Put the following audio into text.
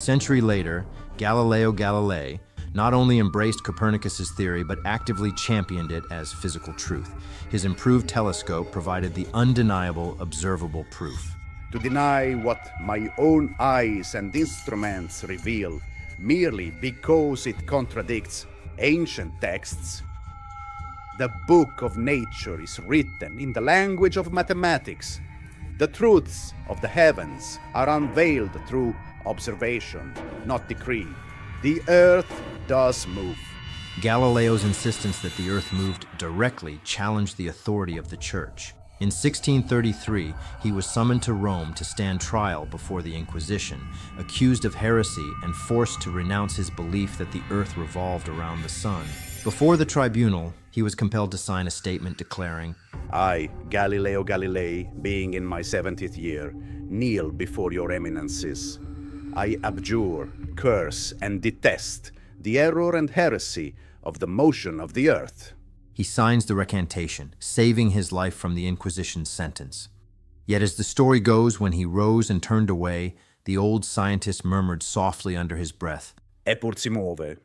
Century later, Galileo Galilei not only embraced Copernicus's theory but actively championed it as physical truth. His improved telescope provided the undeniable observable proof. To deny what my own eyes and instruments reveal merely because it contradicts ancient texts. The book of nature is written in the language of mathematics. The truths of the heavens are unveiled through observation, not decree. The earth does move. Galileo's insistence that the earth moved directly challenged the authority of the church. In 1633, he was summoned to Rome to stand trial before the Inquisition, accused of heresy and forced to renounce his belief that the earth revolved around the sun. Before the tribunal, he was compelled to sign a statement declaring, I, Galileo Galilei, being in my 70th year, kneel before your eminences. I abjure, curse, and detest the error and heresy of the motion of the earth. He signs the recantation, saving his life from the Inquisition's sentence. Yet as the story goes, when he rose and turned away, the old scientist murmured softly under his breath, E pur si muove,